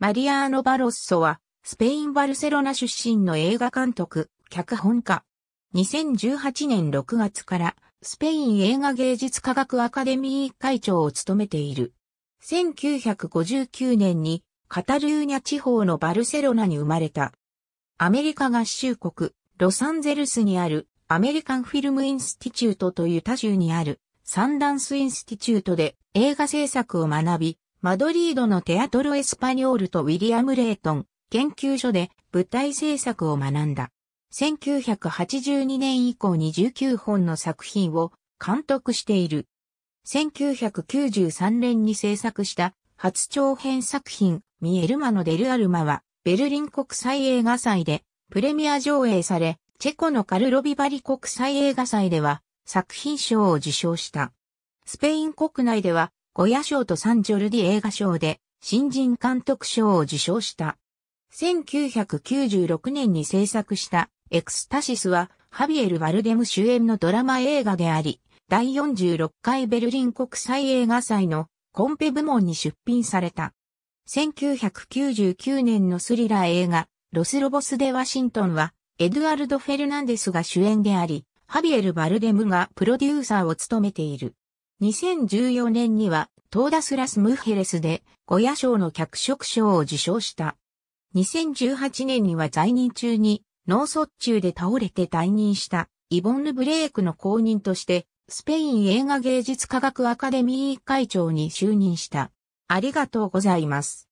マリアーノ・バロッソは、スペイン・バルセロナ出身の映画監督、脚本家。2018年6月からスペイン映画芸術科学アカデミー会長を務めている。1959年にカタルーニャ地方のバルセロナに生まれた。アメリカ合衆国、ロサンゼルスにあるアメリカンフィルムインスティチュートというユタ州にあるサンダンスインスティチュートで映画制作を学び、マドリードのテアトロエスパニョールとウィリアム・レイトン研究所で舞台制作を学んだ。1982年以降に19本の作品を監督している。1993年に制作した初長編作品ミエルマのデルアルマはベルリン国際映画祭でプレミア上映され、チェコのカルロビバリ国際映画祭では作品賞を受賞した。スペイン国内ではゴヤ賞とサンジョルディ映画賞で新人監督賞を受賞した。1996年に制作したエクスタシスはハビエル・バルデム主演のドラマ映画であり、第46回ベルリン国際映画祭のコンペ部門に出品された。1999年のスリラー映画、ロスロボス・デ・ワシントンは、エドゥアルド・フェルナンデスが主演であり、ハビエル・バルデムがプロデューサーを務めている。2014年には、トーダスラス・ムヘレスで、ゴヤ賞の脚色賞を受賞した。2018年には在任中に脳卒中で倒れて退任したイボンヌ・ブレイクの後任としてスペイン映画芸術科学アカデミー会長に就任した。ありがとうございます。